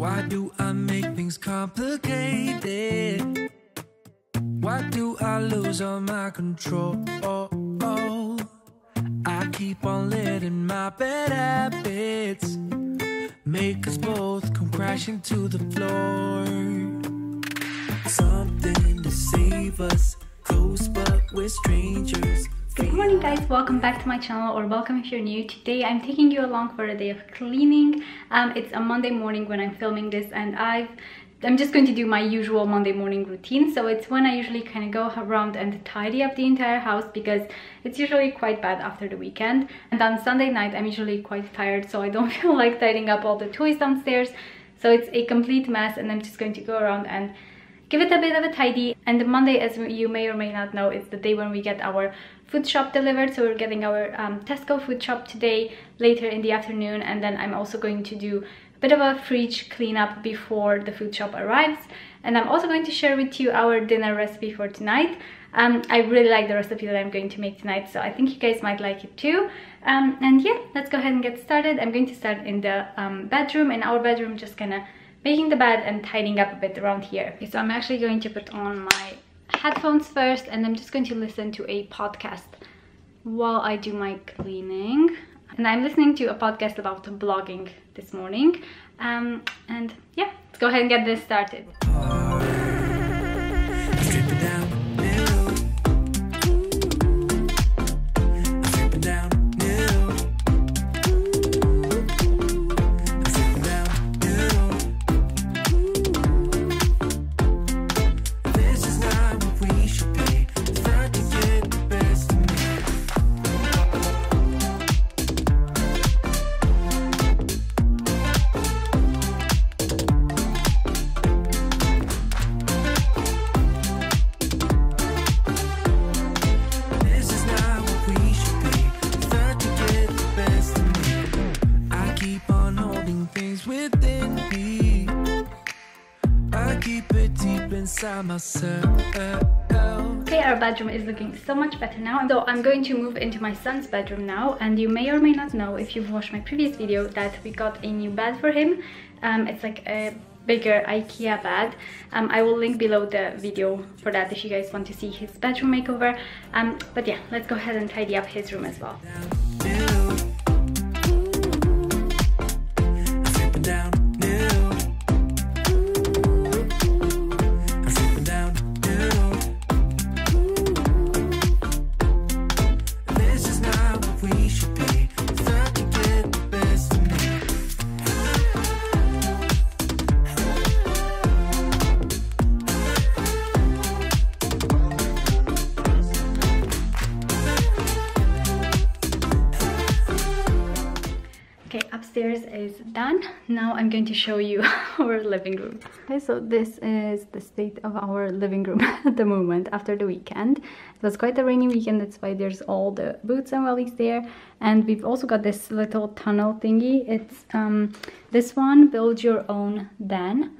Why do I make things complicated? Why do I lose all my control? Oh, I keep on letting my bad habits make us both come crashing to the floor. Something to save us, close but we're strangers. Good morning guys, welcome back to my channel or welcome if you're new. Today I'm taking you along for a day of cleaning. Um, it's a Monday morning when I'm filming this and I've I'm just going to do my usual Monday morning routine. So it's when I usually kind of go around and tidy up the entire house because it's usually quite bad after the weekend. And on Sunday night, I'm usually quite tired, so I don't feel like tidying up all the toys downstairs. So it's a complete mess and I'm just going to go around and give it a bit of a tidy. And Monday, as you may or may not know, is the day when we get our food shop delivered. So we're getting our um, Tesco food shop today, later in the afternoon. And then I'm also going to do a bit of a fridge cleanup before the food shop arrives and I'm also going to share with you our dinner recipe for tonight. Um, I really like the recipe that I'm going to make tonight so I think you guys might like it too. Um, and yeah, let's go ahead and get started. I'm going to start in the um, bedroom, in our bedroom, just gonna making the bed and tidying up a bit around here. Okay, so I'm actually going to put on my headphones first and I'm just going to listen to a podcast while I do my cleaning and I'm listening to a podcast about blogging this morning. Um, and yeah, let's go ahead and get this started. Okay, our bedroom is looking so much better now. So I'm going to move into my son's bedroom now. And you may or may not know, if you've watched my previous video, that we got a new bed for him. Um, it's like a bigger Ikea bed. Um, I will link below the video for that if you guys want to see his bedroom makeover. Um, but yeah, let's go ahead and tidy up his room as well. Upstairs is done. Now i'm going to show you our living room. Okay so this is the state of our living room at the moment after the weekend. It was quite a rainy weekend that's why there's all the boots and wellies there. And we've also got this little tunnel thingy. It's um this one build your own den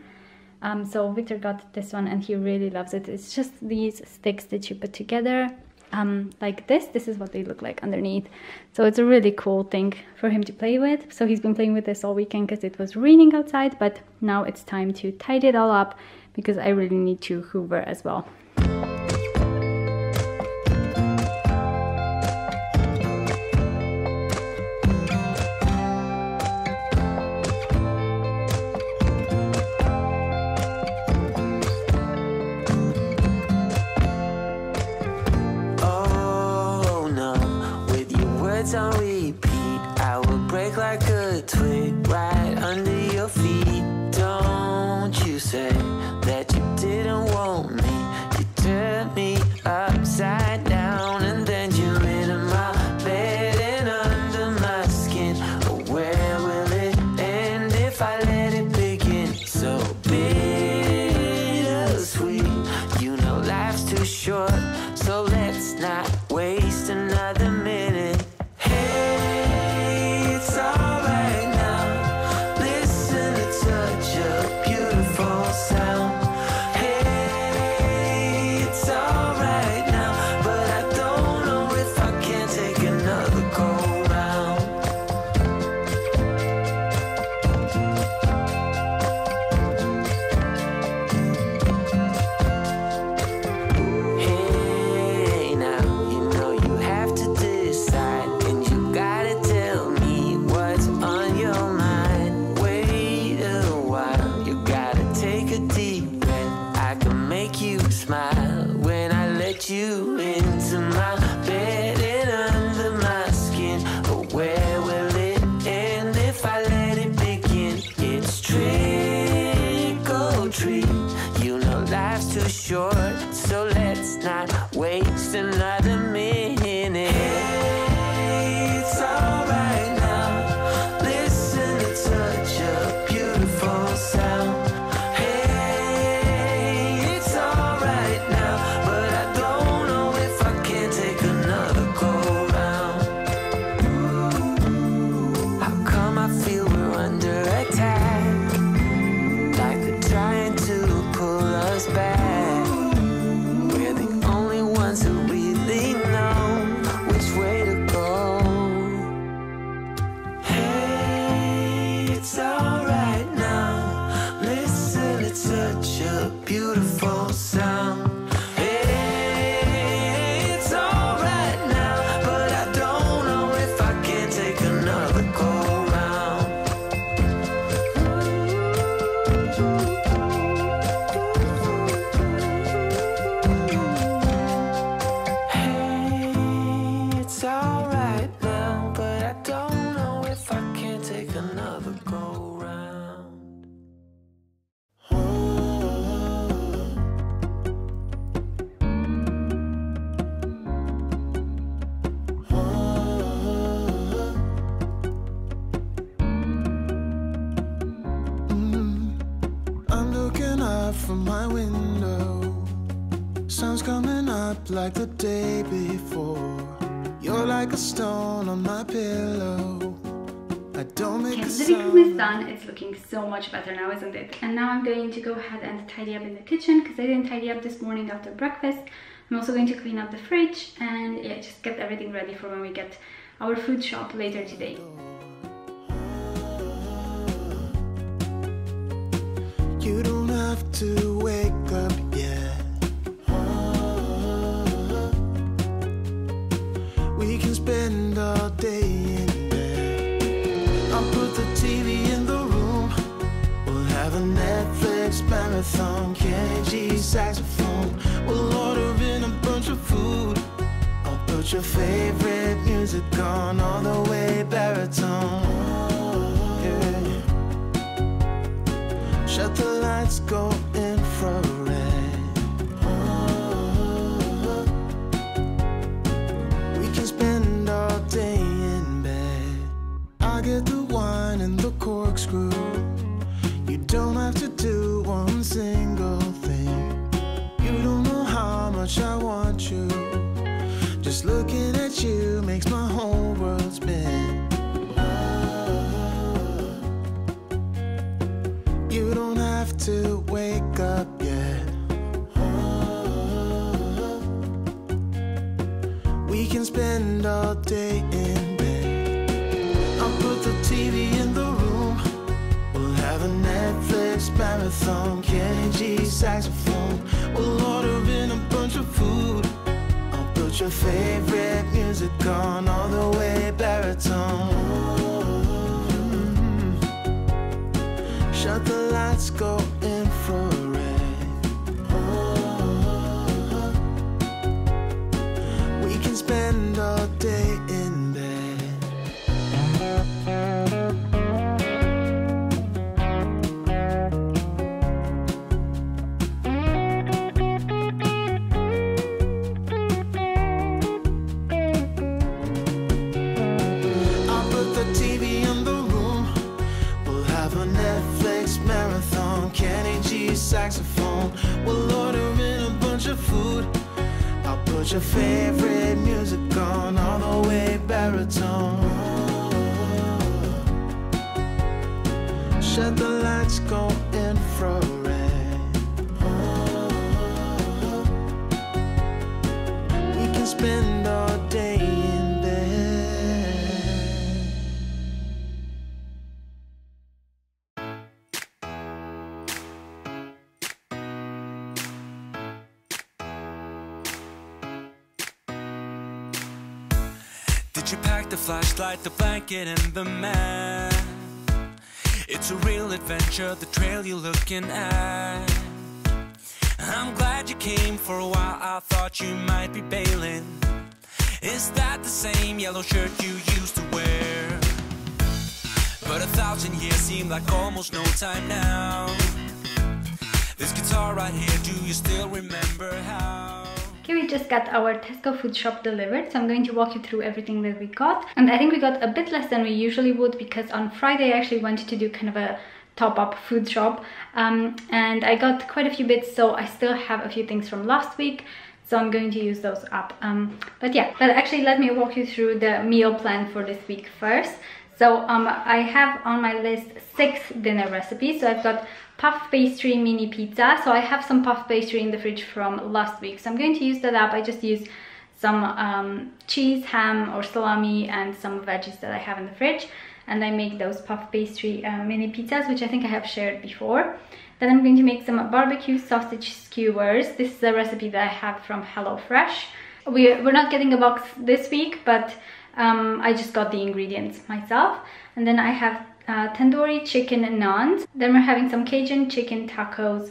um, so Victor got this one and he really loves it. It's just these sticks that you put together um, like this. This is what they look like underneath. So it's a really cool thing for him to play with. So he's been playing with this all weekend because it was raining outside, but now it's time to tidy it all up because I really need to hoover as well. Close up from my window. Sun's coming up like the day before. You're like a stone on my pillow. I don't make okay, a the living sound. room is done. It's looking so much better now, isn't it? And now I'm going to go ahead and tidy up in the kitchen because I didn't tidy up this morning after breakfast. I'm also going to clean up the fridge and yeah, just get everything ready for when we get our food shop later today. You don't to wake up yet. Uh-huh. We can spend all day in bed. I'll put the TV in the room. We'll have a Netflix marathon. Kenny G saxophone. We'll order in a bunch of food. I'll put your favorite music on all the way baritone. Shut the lights, go infrared. We can spend all day in bed. I get the wine and the corkscrew. You don't have to do one thing. Shut the lights, go I'll put your favorite music on all the way baritone. Shut the lights, go infrared. We can spend flashlight, the blanket, and the map? It's a real adventure, the trail you're looking at. I'm glad you came for a while, I thought you might be bailing. Is that the same yellow shirt you used to wear? But a thousand years seem like almost no time now. This guitar right here, do you still remember how? Okay, we just got our Tesco food shop delivered, so I'm going to walk you through everything that we got. And I think we got a bit less than we usually would because on Friday I actually wanted to do kind of a top-up food shop. Um, and I got quite a few bits, so I still have a few things from last week. So I'm going to use those up. Um, but yeah, but actually let me walk you through the meal plan for this week first. So um, I have on my list six dinner recipes. So I've got puff pastry mini pizza. So I have some puff pastry in the fridge from last week. So I'm going to use that up. I just use some um, cheese, ham or salami and some veggies that I have in the fridge. And I make those puff pastry uh, mini pizzas, which I think I have shared before. Then I'm going to make some barbecue sausage skewers. This is a recipe that I have from HelloFresh. We're, we're not getting a box this week, but um, I just got the ingredients myself. And then I have uh, tandoori chicken naans. Then we're having some Cajun chicken tacos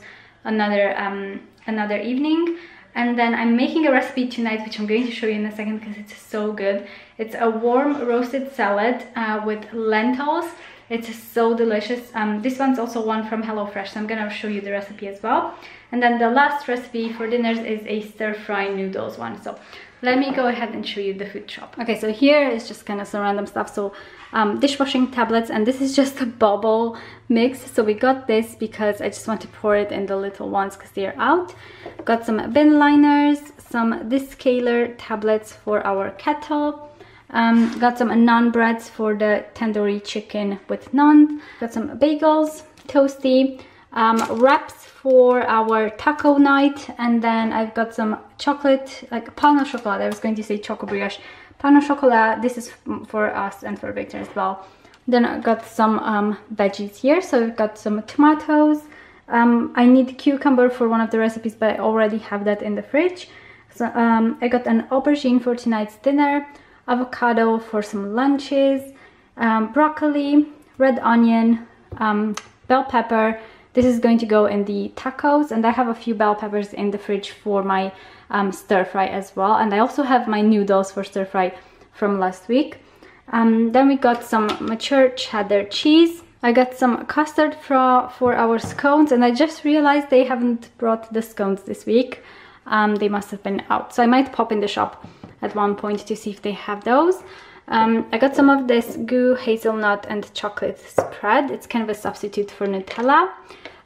another um, another evening. And then I'm making a recipe tonight, which I'm going to show you in a second because it's so good. It's a warm roasted salad uh, with lentils It's so delicious. Um, this one's also one from HelloFresh, so I'm gonna show you the recipe as well. And then the last recipe for dinners is a stir-fry noodles one. So let me go ahead and show you the food shop. Okay, so here is just kind of some random stuff. So um, dishwashing tablets, and this is just a bubble mix. So we got this because I just want to pour it in the little ones because they're out. Got some bin liners, some Descaler tablets for our kettle, um, got some naan breads for the tandoori chicken with naan. Got some bagels, toasty, um, wraps for our taco night. And then I've got some chocolate, like pain au chocolat. I was going to say choco brioche. Pain au chocolat, this is for us and for Victor as well. Then I got some um, veggies here. So I've got some tomatoes. Um, I need cucumber for one of the recipes, but I already have that in the fridge. So um, I got an aubergine for tonight's dinner avocado for some lunches, um, broccoli, red onion, um, bell pepper. This is going to go in the tacos and I have a few bell peppers in the fridge for my um, stir fry as well. And I also have my noodles for stir fry from last week. Um, then we got some mature cheddar cheese. I got some custard for, for our scones and I just realized they haven't brought the scones this week. Um, they must have been out. So I might pop in the shop at one point to see if they have those. Um, I got some of this goo, hazelnut and chocolate spread. It's kind of a substitute for Nutella.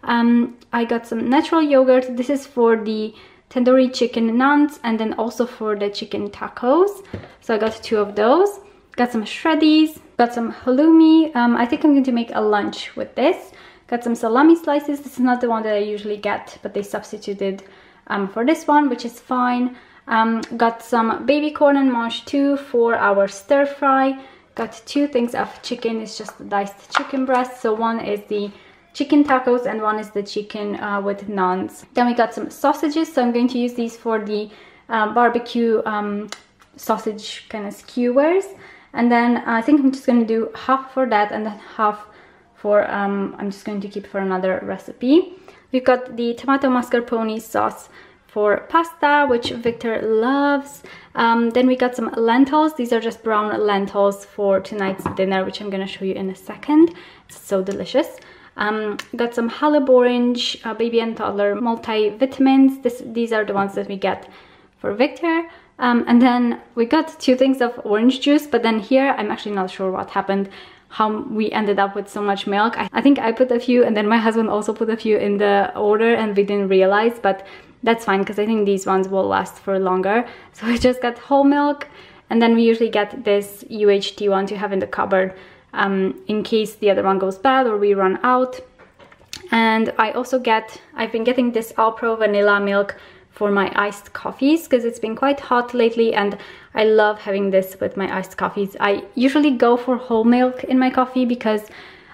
Um, I got some natural yogurt. This is for the tandoori chicken naans and then also for the chicken tacos. So I got two of those. Got some shreddies, got some halloumi. Um, I think I'm going to make a lunch with this. Got some salami slices. This is not the one that I usually get, but they substituted um, for this one, which is fine. Um, got some baby corn and mangetout for our stir fry. Got two things of chicken, it's just diced chicken breast. So one is the chicken tacos and one is the chicken uh, with naans. Then we got some sausages, so I'm going to use these for the um, barbecue um, sausage kind of skewers. And then I think I'm just going to do half for that and then half for, um, I'm just going to keep for another recipe. We've got the tomato mascarpone sauce for pasta, which Victor loves. Um, then we got some lentils. These are just brown lentils for tonight's dinner, which I'm gonna show you in a second. It's so delicious. Um, got some Haliborange, uh, baby and toddler multivitamins. This, these are the ones that we get for Victor. Um, and then we got two things of orange juice, but then here I'm actually not sure what happened how we ended up with so much milk. I, I, think I put a few and then my husband also put a few in the order and we didn't realize, but that's fine because I think these ones will last for longer. So I just got whole milk and then we usually get this UHT one to have in the cupboard um, in case the other one goes bad or we run out. And I also get, I've been getting this Alpro vanilla milk for my iced coffees because it's been quite hot lately and I love having this with my iced coffees. I usually go for whole milk in my coffee because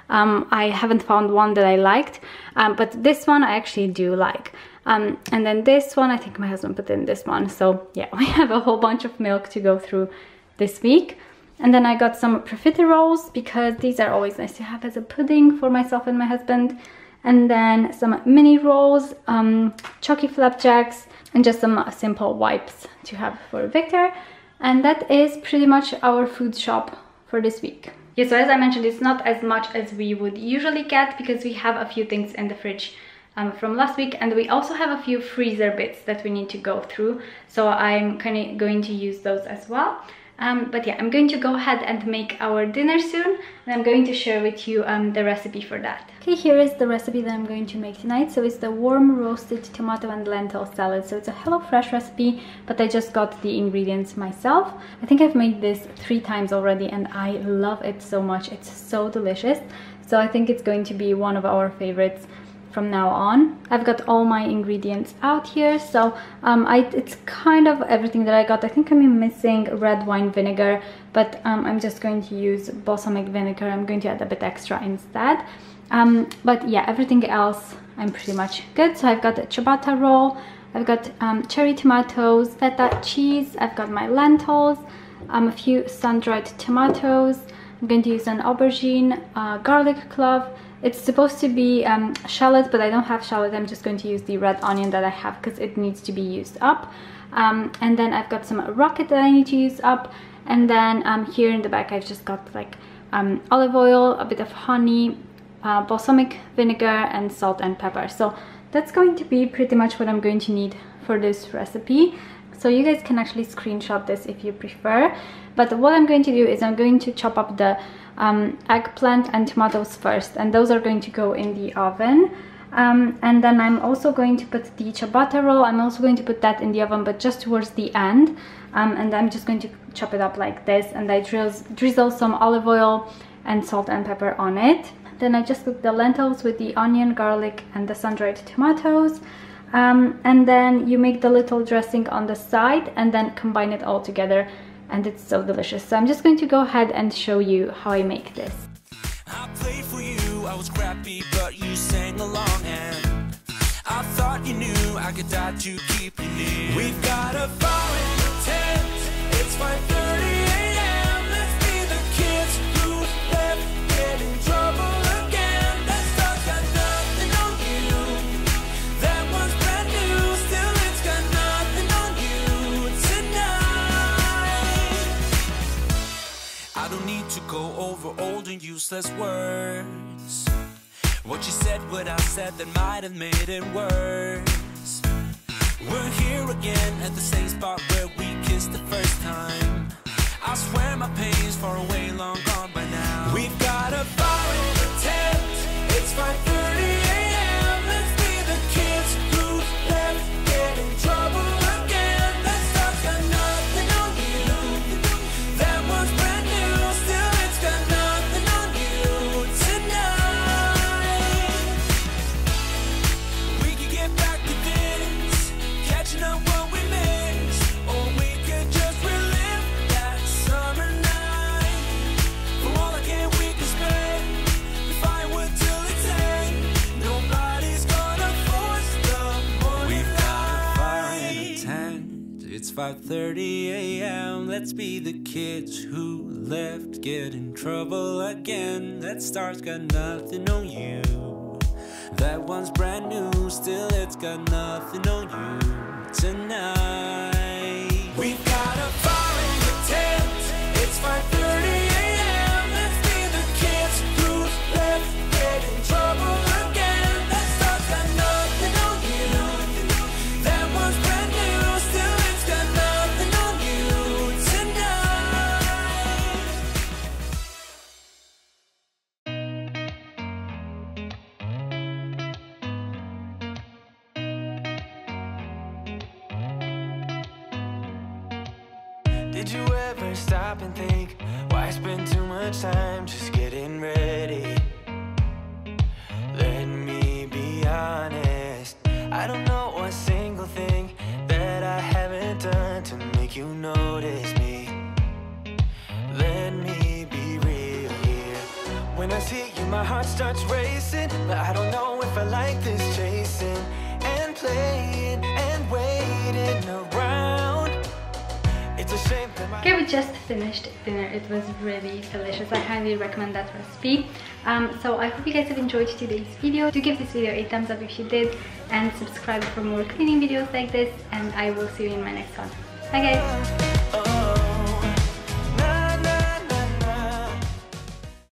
um, I haven't found one that I liked, um, but this one I actually do like. Um, and then this one, I think my husband put in this one. So yeah, we have a whole bunch of milk to go through this week. And then I got some profiteroles because these are always nice to have as a pudding for myself and my husband. And then some mini rolls, um, chalky flapjacks, and just some simple wipes to have for Victor. And that is pretty much our food shop for this week. Yeah, so as I mentioned, it's not as much as we would usually get because we have a few things in the fridge um, from last week and we also have a few freezer bits that we need to go through so I'm kind of going to use those as well. Um, but yeah I'm going to go ahead and make our dinner soon and I'm going to share with you um, the recipe for that. Okay here is the recipe that I'm going to make tonight. So it's the warm roasted tomato and lentil salad. So it's a HelloFresh recipe but I just got the ingredients myself. I think I've made this three times already and I love it so much. It's so delicious. So I think it's going to be one of our favorites from now on. I've got all my ingredients out here, so um, I, it's kind of everything that I got. I think I'm missing red wine vinegar, but um, I'm just going to use balsamic vinegar. I'm going to add a bit extra instead. Um, but yeah, everything else I'm pretty much good. So I've got a ciabatta roll, I've got um, cherry tomatoes, feta cheese, I've got my lentils, um, a few sun-dried tomatoes, I'm going to use an aubergine, uh, garlic clove, it's supposed to be um, shallot, but I don't have shallot. I'm just going to use the red onion that I have because it needs to be used up. Um, and then I've got some rocket that I need to use up. And then um, here in the back, I've just got like um, olive oil, a bit of honey, uh, balsamic vinegar and salt and pepper. So that's going to be pretty much what I'm going to need for this recipe. So you guys can actually screenshot this if you prefer. But what I'm going to do is I'm going to chop up the um, eggplant and tomatoes first and those are going to go in the oven. Um, and then I'm also going to put the ciabatta roll. I'm also going to put that in the oven, but just towards the end. Um, and I'm just going to chop it up like this, and I drizzle some olive oil and salt and pepper on it. Then I just cook the lentils with the onion, garlic, and the sun-dried tomatoes. Um, and then you make the little dressing on the side and then combine it all together and it's so delicious. So I'm just going to go ahead and show you how I make this. I to go over old and useless words. What you said, what I said, that might have made it worse. We're here again at the same spot where we kissed the first time. I swear my pain's far away, long gone by now. We've got a fire tent, it's 5.30 30 a.m. Let's be the kids who left, get in trouble again. That star's got nothing on you. That one's brand new, still it's got nothing on you tonight. Notice me. Let me be real here. When I see you, my heart starts racing. But I don't know if I like this chasing and playing and waiting around. It's a shame Okay, we just finished dinner. It was really delicious. I highly recommend that recipe. Um, so I hope you guys have enjoyed today's video. Do give this video a thumbs up if you did and subscribe for more cleaning videos like this and I will see you in my next one. Bye guys!